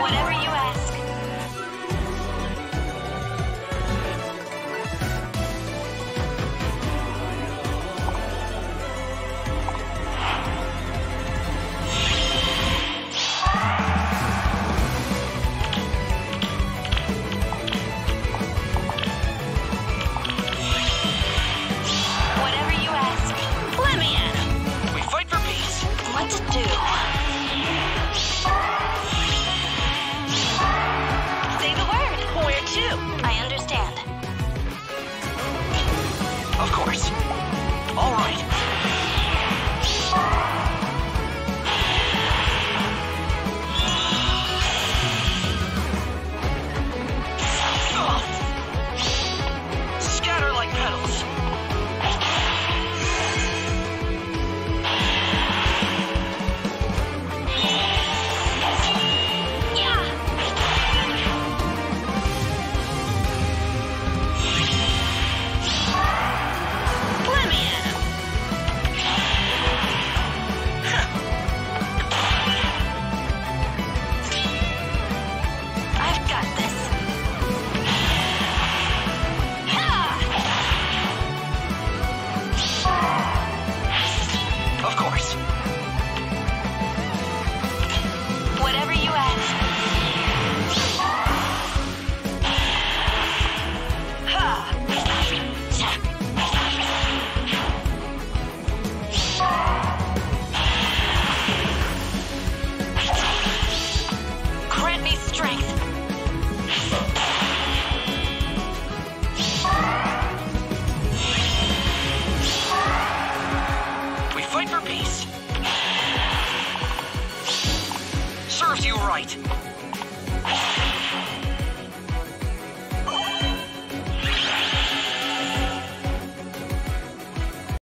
Whatever you Of course. All right. Right.